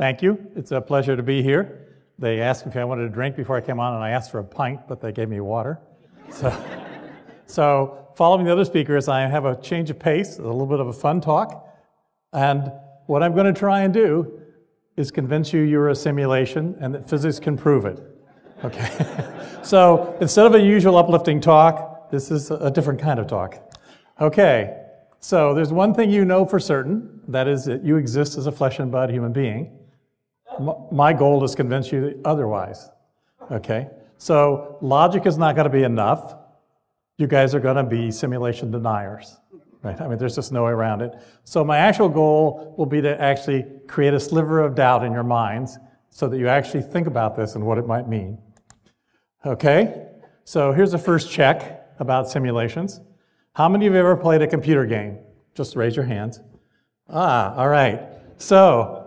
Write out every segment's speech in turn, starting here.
Thank you. It's a pleasure to be here. They asked me if I wanted a drink before I came on, and I asked for a pint, but they gave me water. So, so following the other speakers, I have a change of pace, a little bit of a fun talk. And what I'm going to try and do is convince you you're a simulation and that physics can prove it. Okay. so instead of a usual uplifting talk, this is a different kind of talk. Okay. So there's one thing you know for certain, that is that you exist as a flesh and blood human being. My goal is to convince you otherwise. Okay? So logic is not going to be enough. You guys are going to be simulation deniers. Right? I mean, there's just no way around it. So my actual goal will be to actually create a sliver of doubt in your minds so that you actually think about this and what it might mean. Okay? So here's the first check about simulations. How many of you have ever played a computer game? Just raise your hands. Ah, all right. So,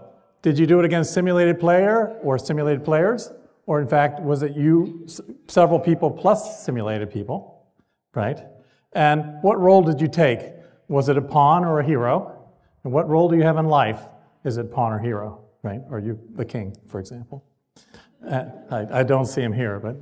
did you do it against simulated player or simulated players? Or in fact, was it you, several people plus simulated people, right? And what role did you take? Was it a pawn or a hero? And what role do you have in life? Is it pawn or hero, right? Are you the king, for example? Uh, I, I, don't see him here, but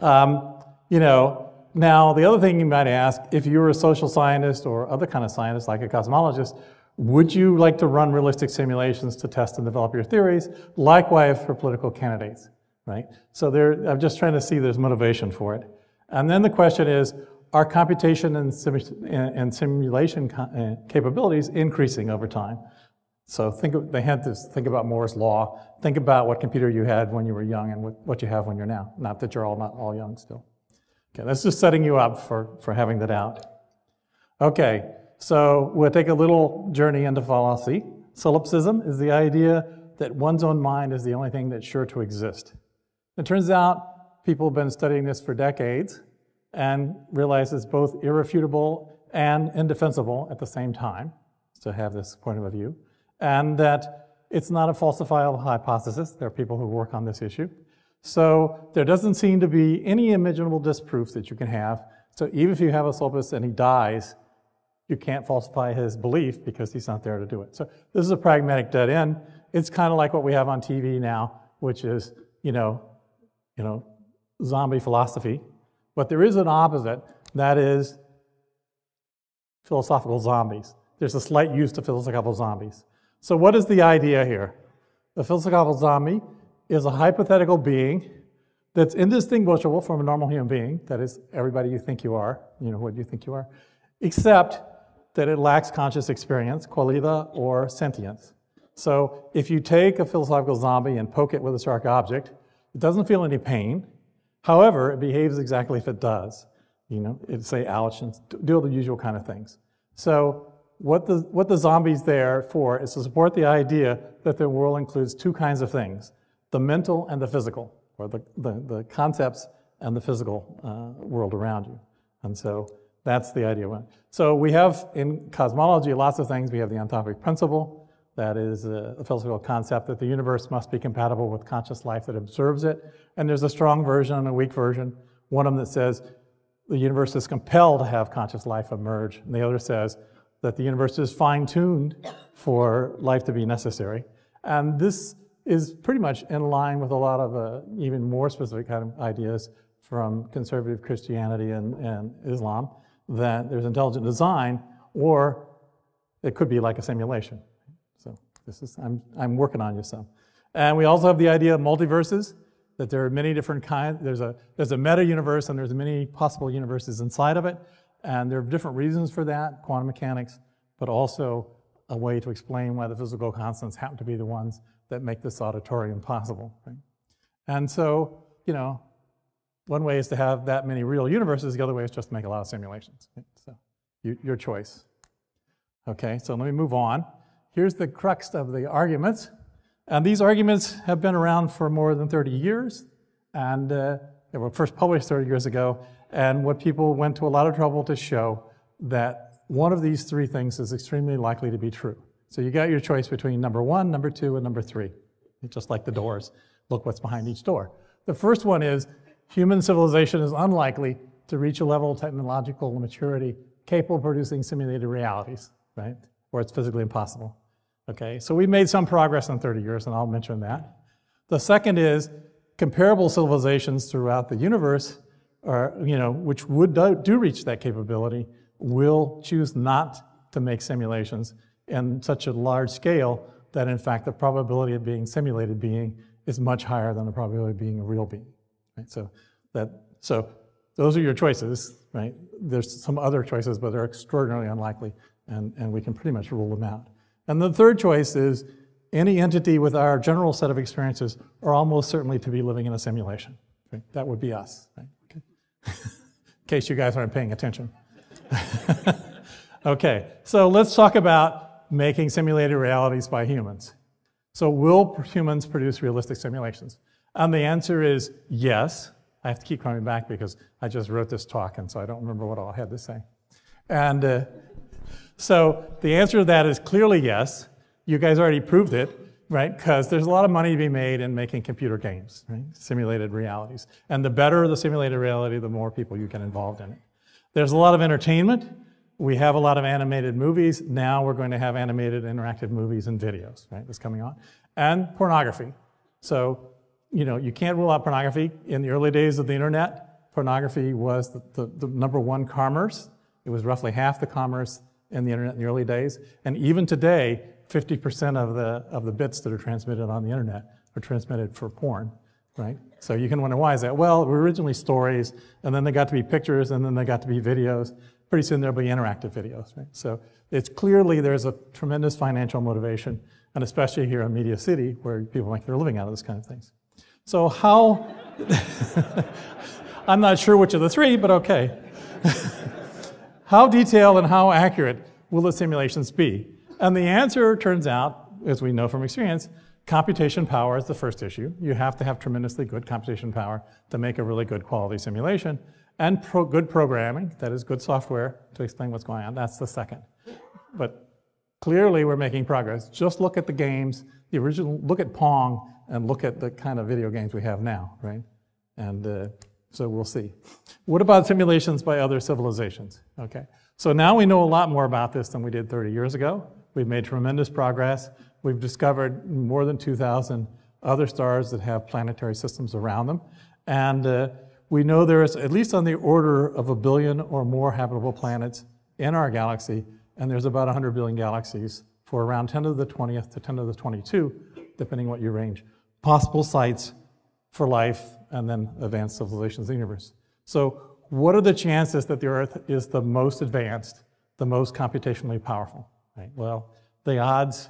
um, you know, now, the other thing you might ask, if you were a social scientist or other kind of scientist like a cosmologist, would you like to run realistic simulations to test and develop your theories? Likewise for political candidates, right? So there, I'm just trying to see there's motivation for it. And then the question is, are computation and, sim and simulation uh, capabilities increasing over time? So think of, they had to think about Moore's law. Think about what computer you had when you were young and what, you have when you're now. Not that you're all not all young still. Okay, that's just setting you up for, for having the doubt. Okay, so we'll take a little journey into fallacy. Solipsism is the idea that one's own mind is the only thing that's sure to exist. It turns out people have been studying this for decades and realize it's both irrefutable and indefensible at the same time to have this point of view, and that it's not a falsifiable hypothesis. There are people who work on this issue. So there doesn't seem to be any imaginable disproof that you can have. So even if you have a solipsist and he dies, you can't falsify his belief because he's not there to do it. So this is a pragmatic dead end. It's kind of like what we have on TV now, which is, you know, you know, zombie philosophy. But there is an opposite, that is philosophical zombies. There's a slight use to philosophical zombies. So what is the idea here? The philosophical zombie is a hypothetical being that's indistinguishable from a normal human being, that is, everybody you think you are, you know what you think you are, except that it lacks conscious experience, qualia or sentience. So if you take a philosophical zombie and poke it with a sharp object, it doesn't feel any pain. However, it behaves exactly if it does. You know, it say ouch and do all the usual kind of things. So what the, what the zombie's there for is to support the idea that the world includes two kinds of things, the mental and the physical, or the, the, the concepts and the physical uh, world around you. And so that's the idea. So we have in cosmology lots of things. We have the anthropic principle, that is a, a philosophical concept that the universe must be compatible with conscious life that observes it. And there's a strong version and a weak version. One of them that says the universe is compelled to have conscious life emerge, and the other says that the universe is fine-tuned for life to be necessary. And this is pretty much in line with a lot of uh, even more specific kind of ideas from conservative Christianity and, and Islam, that there's intelligent design, or it could be like a simulation. So this is, I'm, I'm working on you some. And we also have the idea of multiverses, that there are many different kinds, there's a, there's a meta universe and there's many possible universes inside of it, and there are different reasons for that, quantum mechanics, but also a way to explain why the physical constants happen to be the ones that make this auditorium possible. Right? And so, you know, one way is to have that many real universes, the other way is just to make a lot of simulations. So, you, your choice. Okay, so let me move on. Here's the crux of the arguments. And these arguments have been around for more than 30 years, and uh, they were first published 30 years ago. And what people went to a lot of trouble to show that one of these three things is extremely likely to be true. So you got your choice between number one, number two, and number three. Just like the doors, look what's behind each door. The first one is human civilization is unlikely to reach a level of technological maturity capable of producing simulated realities, right? Or it's physically impossible. Okay, so we've made some progress in 30 years, and I'll mention that. The second is comparable civilizations throughout the universe, are, you know, which would do, do reach that capability, will choose not to make simulations in such a large scale that in fact the probability of being simulated being is much higher than the probability of being a real being. Right? So that so those are your choices, right? There's some other choices, but they're extraordinarily unlikely, and, and we can pretty much rule them out. And the third choice is any entity with our general set of experiences are almost certainly to be living in a simulation. Right? That would be us. Right? Okay. in case you guys aren't paying attention. okay, so let's talk about making simulated realities by humans. So will humans produce realistic simulations? And the answer is yes. I have to keep coming back because I just wrote this talk, and so I don't remember what all I had to say. And uh, so the answer to that is clearly yes. You guys already proved it, right? Because there's a lot of money to be made in making computer games, right? Simulated realities. And the better the simulated reality, the more people you get involved in it. There's a lot of entertainment. We have a lot of animated movies. Now we're going to have animated interactive movies and videos, right? That's coming on. And pornography. So you know, you can't rule out pornography. In the early days of the internet, pornography was the, the, the, number one commerce. It was roughly half the commerce in the internet in the early days. And even today, 50% of the, of the bits that are transmitted on the internet are transmitted for porn, right? So you can wonder, why is that? Well, originally stories, and then they got to be pictures, and then they got to be videos. Pretty soon there'll be interactive videos, right? So it's clearly there's a tremendous financial motivation, and especially here in Media City, where people make their living out of this kind of things. So how, I'm not sure which of the three, but okay. how detailed and how accurate will the simulations be? And the answer turns out, as we know from experience, computation power is the first issue. You have to have tremendously good computation power to make a really good quality simulation. And pro good programming, that is good software to explain what's going on, that's the second. But clearly we're making progress. Just look at the games, the original, look at Pong, and look at the kind of video games we have now, right? And uh, so we'll see. What about simulations by other civilizations? Okay, so now we know a lot more about this than we did 30 years ago. We've made tremendous progress. We've discovered more than 2,000 other stars that have planetary systems around them. And uh, we know there is at least on the order of a billion or more habitable planets in our galaxy, and there's about 100 billion galaxies for around 10 to the 20th to 10 to the 22, depending what you range possible sites for life and then advanced civilizations in the universe. So what are the chances that the Earth is the most advanced, the most computationally powerful? Right? Well, the odds,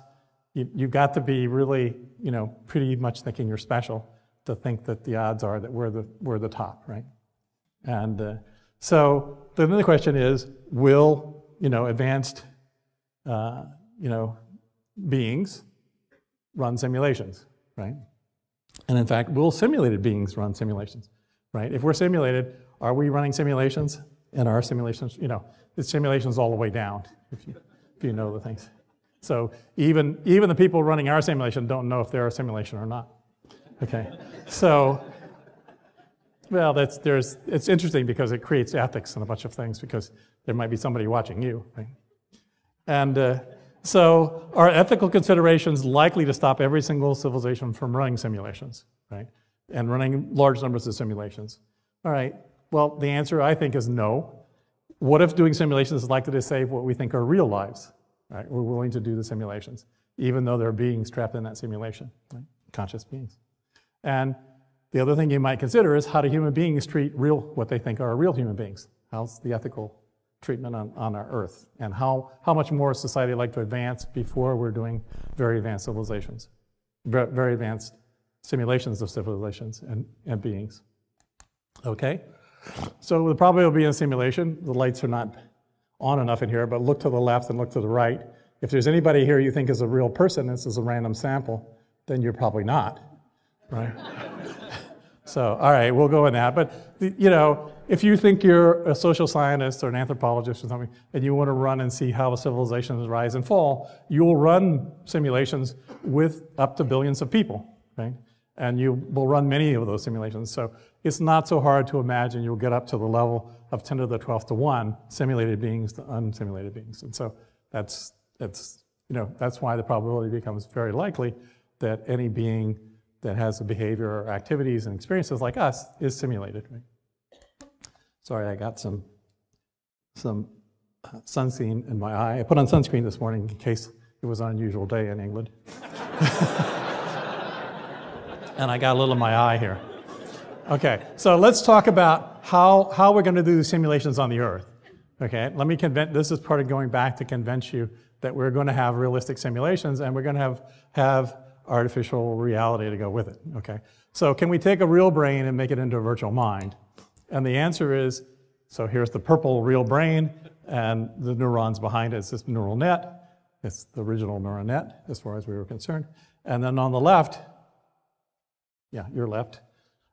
you, have got to be really, you know, pretty much thinking you're special to think that the odds are that we're the, we're the top, right? And uh, so then the question is, will, you know, advanced, uh, you know, beings run simulations, right? And in fact, will simulated beings run simulations, right? If we're simulated, are we running simulations? And our simulations, you know, the simulations all the way down, if you, if you know the things. So even, even the people running our simulation don't know if they're a simulation or not. Okay, so, well, that's, there's, it's interesting because it creates ethics and a bunch of things because there might be somebody watching you, right? And uh, so are ethical considerations likely to stop every single civilization from running simulations, right? And running large numbers of simulations? All right, well, the answer I think is no. What if doing simulations is likely to save what we think are real lives? Right? We're willing to do the simulations, even though there are beings trapped in that simulation, right? conscious beings. And the other thing you might consider is how do human beings treat real, what they think are real human beings? How's the ethical treatment on, on our Earth and how, how much more society like to advance before we're doing very advanced civilizations, very, advanced simulations of civilizations and, and beings. Okay? So the probability will be in a simulation. The lights are not on enough in here, but look to the left and look to the right. If there's anybody here you think is a real person, this is a random sample, then you're probably not, right? So, all right, we'll go in that. But, you know, if you think you're a social scientist or an anthropologist or something, and you want to run and see how the civilizations rise and fall, you will run simulations with up to billions of people, right? And you will run many of those simulations. So it's not so hard to imagine you'll get up to the level of 10 to the 12th to 1 simulated beings to unsimulated beings. And so that's, that's you know, that's why the probability becomes very likely that any being that has a behavior or activities and experiences like us is simulated. Right? Sorry, I got some, some uh, sunscreen in my eye. I put on sunscreen this morning in case it was an unusual day in England. and I got a little in my eye here. Okay, so let's talk about how, how we're going to do the simulations on the Earth. Okay, let me convince, this is part of going back to convince you that we're going to have realistic simulations and we're going to have, have artificial reality to go with it. Okay, so can we take a real brain and make it into a virtual mind? And the answer is, so here's the purple real brain and the neurons behind it is this neural net. It's the original neural net as far as we were concerned. And then on the left, yeah, your left,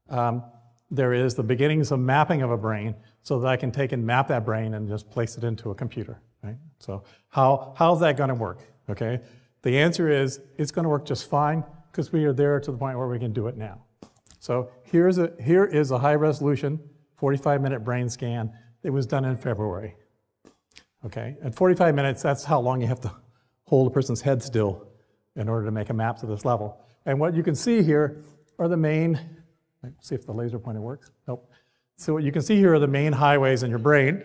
um, there is the beginnings of mapping of a brain so that I can take and map that brain and just place it into a computer, right? So how, how's that gonna work, okay? The answer is it's gonna work just fine because we are there to the point where we can do it now. So here's a, here is a high resolution 45 minute brain scan. It was done in February. Okay, at 45 minutes, that's how long you have to hold a person's head still in order to make a map to this level. And what you can see here are the main, let's see if the laser pointer works. Nope. So what you can see here are the main highways in your brain,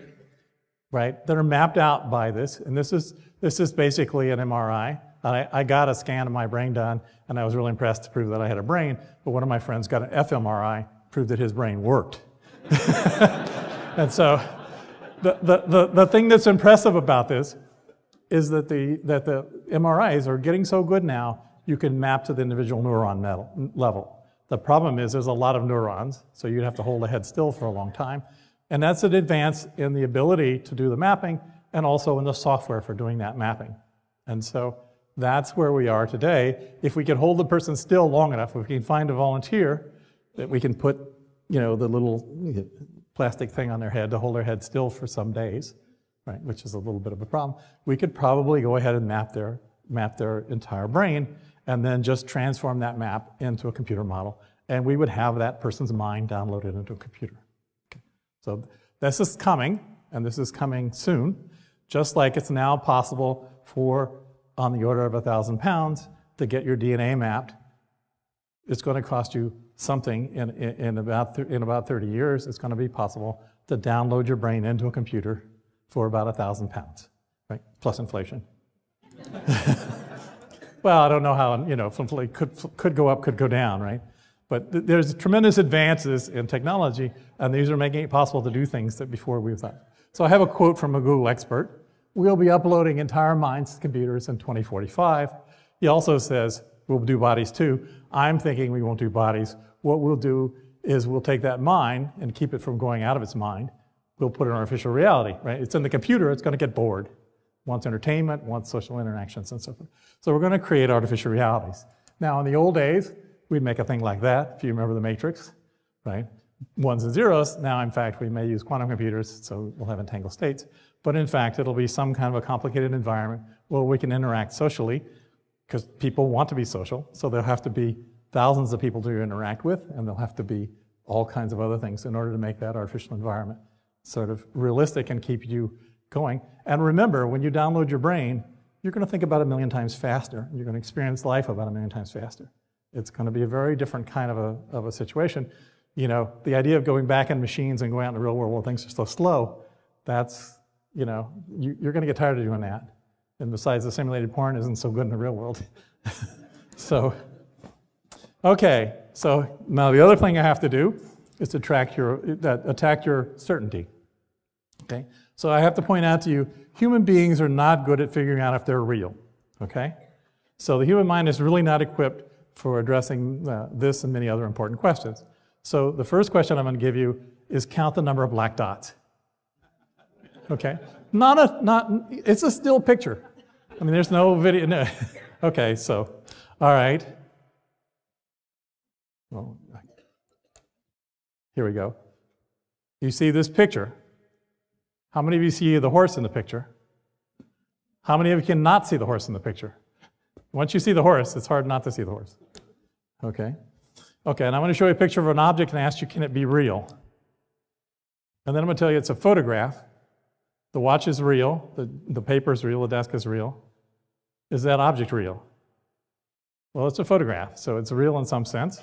right, that are mapped out by this. And this is, this is basically an MRI. I, I got a scan of my brain done, and I was really impressed to prove that I had a brain, but one of my friends got an fMRI, proved that his brain worked. and so the, the, the, the thing that's impressive about this is that the, that the MRIs are getting so good now, you can map to the individual neuron level. The problem is there's a lot of neurons, so you'd have to hold a head still for a long time. And that's an advance in the ability to do the mapping and also in the software for doing that mapping. And so that's where we are today. If we can hold the person still long enough, if we can find a volunteer that we can put, you know, the little plastic thing on their head to hold their head still for some days, right, which is a little bit of a problem, we could probably go ahead and map their, map their entire brain and then just transform that map into a computer model. And we would have that person's mind downloaded into a computer. Okay. So this is coming, and this is coming soon, just like it's now possible for, on the order of a thousand pounds, to get your DNA mapped. It's going to cost you something in, in, in about, in about 30 years. It's going to be possible to download your brain into a computer for about a thousand pounds, right? Plus inflation. well, I don't know how, you know, could, could go up, could go down, right? But th there's tremendous advances in technology, and these are making it possible to do things that before we thought. So I have a quote from a Google expert. We'll be uploading entire minds to computers in 2045. He also says, we'll do bodies too. I'm thinking we won't do bodies. What we'll do is we'll take that mind and keep it from going out of its mind. We'll put it in artificial reality, right? It's in the computer, it's gonna get bored wants entertainment, wants social interactions, and so forth. So we're going to create artificial realities. Now, in the old days, we'd make a thing like that, if you remember the matrix, right? Ones and zeros. Now, in fact, we may use quantum computers, so we'll have entangled states. But in fact, it'll be some kind of a complicated environment where we can interact socially, because people want to be social, so there'll have to be thousands of people to interact with, and there'll have to be all kinds of other things in order to make that artificial environment sort of realistic and keep you going. And remember, when you download your brain, you're going to think about a million times faster. You're going to experience life about a million times faster. It's going to be a very different kind of a, of a situation. You know, the idea of going back in machines and going out in the real world where things are so slow, that's, you know, you, you're going to get tired of doing that. And besides, the simulated porn isn't so good in the real world. so, okay, so now the other thing I have to do is to track your, that, attack your certainty. Okay, so I have to point out to you, human beings are not good at figuring out if they're real, okay? So the human mind is really not equipped for addressing uh, this and many other important questions. So the first question I'm going to give you is count the number of black dots. Okay? Not a, not, it's a still picture. I mean, there's no video. No. okay, so, all right. Well, here we go. You see this picture. How many of you see the horse in the picture? How many of you cannot see the horse in the picture? Once you see the horse, it's hard not to see the horse. Okay? Okay, and I'm going to show you a picture of an object and ask you, can it be real? And then I'm going to tell you it's a photograph. The watch is real, the, the paper is real, the desk is real. Is that object real? Well, it's a photograph, so it's real in some sense,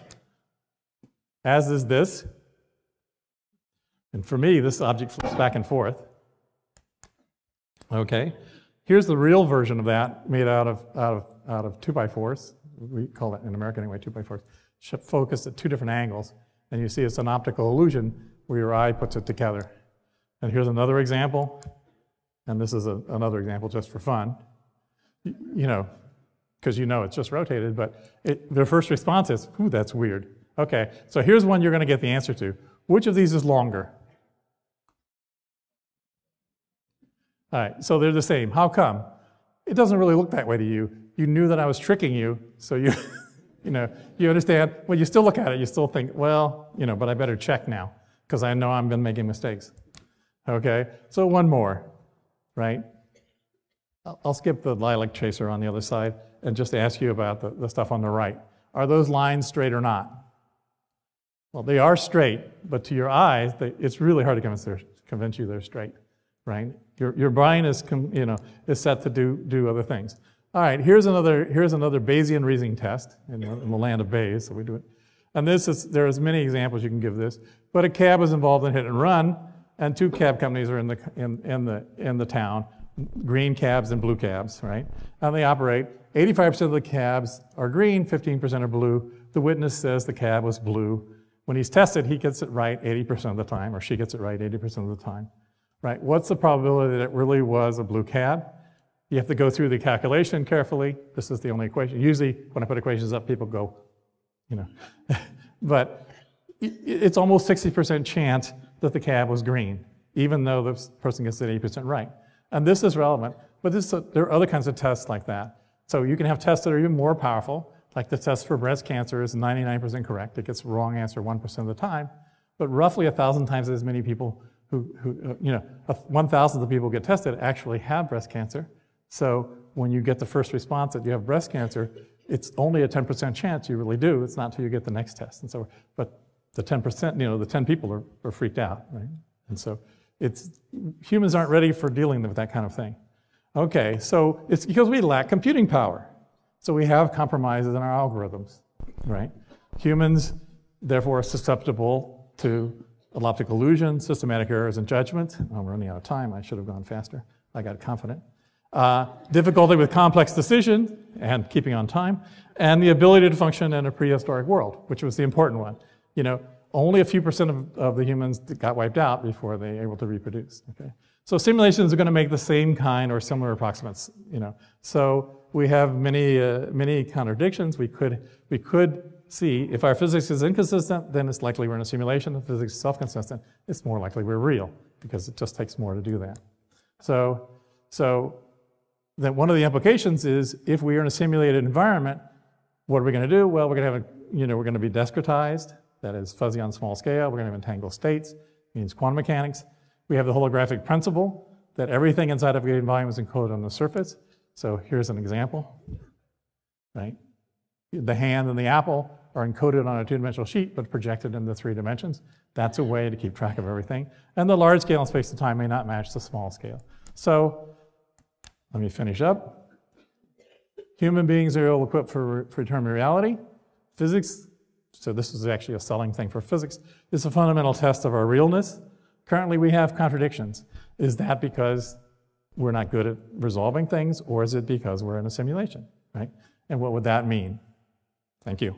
as is this. And for me, this object flips back and forth. Okay, here's the real version of that made out of, out of, out of 2 by 4s We call it in America anyway, 2 by 4s focused at two different angles. And you see it's an optical illusion where your eye puts it together. And here's another example. And this is a, another example just for fun. You, you know, because you know it's just rotated, but it, their first response is, ooh, that's weird. Okay, so here's one you're going to get the answer to. Which of these is longer? All right, so they're the same. How come? It doesn't really look that way to you. You knew that I was tricking you, so you, you know, you understand. Well, you still look at it, you still think, well, you know, but I better check now because I know I've been making mistakes. Okay, so one more, right? I'll skip the lilac chaser on the other side and just ask you about the, the stuff on the right. Are those lines straight or not? Well, they are straight, but to your eyes, they, it's really hard to convince, convince you they're straight, right? Your, your brain is, you know, is set to do, do other things. All right, here's another, here's another Bayesian reasoning test in the, in the land of Bayes, so we do it. And this is, there's many examples you can give this, but a cab is involved in hit and run, and two cab companies are in the, in, in the, in the town, green cabs and blue cabs, right? And they operate. 85% of the cabs are green, 15% are blue. The witness says the cab was blue. When he's tested, he gets it right 80% of the time, or she gets it right 80% of the time, right? What's the probability that it really was a blue cab? You have to go through the calculation carefully. This is the only equation. Usually, when I put equations up, people go, you know. but it's almost 60% chance that the cab was green, even though the person gets it 80% right. And this is relevant, but this, there are other kinds of tests like that. So you can have tests that are even more powerful, like the test for breast cancer is 99% correct. It gets the wrong answer 1% of the time, but roughly a thousand times as many people who, who uh, you know, one thousandth of the people who get tested actually have breast cancer, so when you get the first response that you have breast cancer, it's only a 10% chance you really do. It's not until you get the next test. And so, but the 10%, you know, the 10 people are, are freaked out, right? And so it's, humans aren't ready for dealing with that kind of thing. Okay, so it's because we lack computing power. So we have compromises in our algorithms, right? Humans, therefore, are susceptible to optical illusion, systematic errors in judgment. I'm running out of time. I should have gone faster. I got confident uh, difficulty with complex decisions and keeping on time, and the ability to function in a prehistoric world, which was the important one. You know, only a few percent of, of the humans got wiped out before they were able to reproduce. Okay, so simulations are going to make the same kind or similar approximates. You know, so we have many uh, many contradictions. We could we could see if our physics is inconsistent, then it's likely we're in a simulation. If physics is self-consistent, it's more likely we're real because it just takes more to do that. So so that one of the implications is if we are in a simulated environment, what are we going to do? Well, we're to have a, you know, we're going to be discretized, that is fuzzy on small scale. We're going to have entangled states, means quantum mechanics. We have the holographic principle that everything inside of a given volume is encoded on the surface. So here's an example, right? The hand and the apple are encoded on a two-dimensional sheet, but projected in the three dimensions. That's a way to keep track of everything. And the large scale in space and time may not match the small scale. So let me finish up. Human beings are ill-equipped for, for determined reality. Physics, so this is actually a selling thing for physics, is a fundamental test of our realness. Currently we have contradictions. Is that because we're not good at resolving things, or is it because we're in a simulation, right? And what would that mean? Thank you.